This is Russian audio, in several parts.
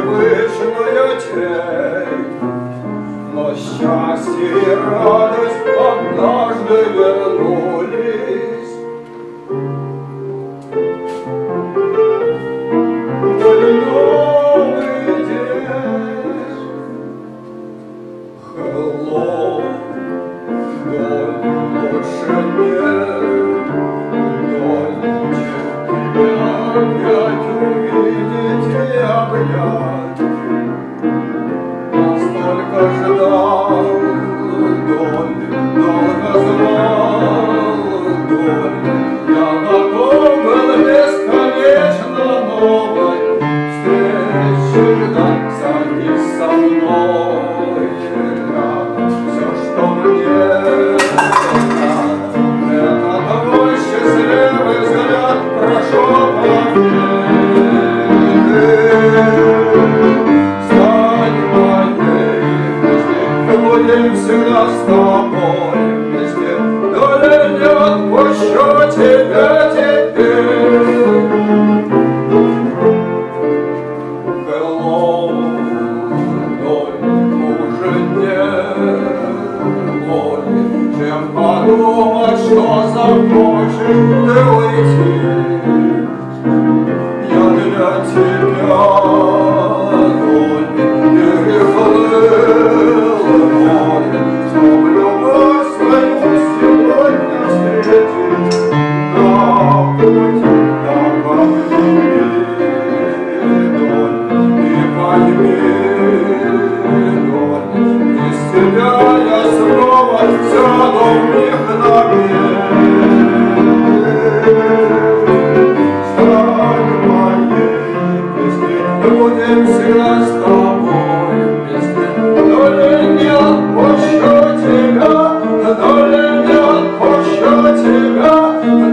вечная тень. Но счастье и радость однажды вернулись. Новый день. Hello, Доль лучше нет, Доль тебя опять увидеть и. Будем всегда с тобой вместе. Доля не отпущу тебя теперь. Hello, уже нет воли, чем подумать, что захочешь ты уйти. Тебя,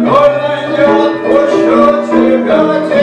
доля не отпущу тебя, тебя.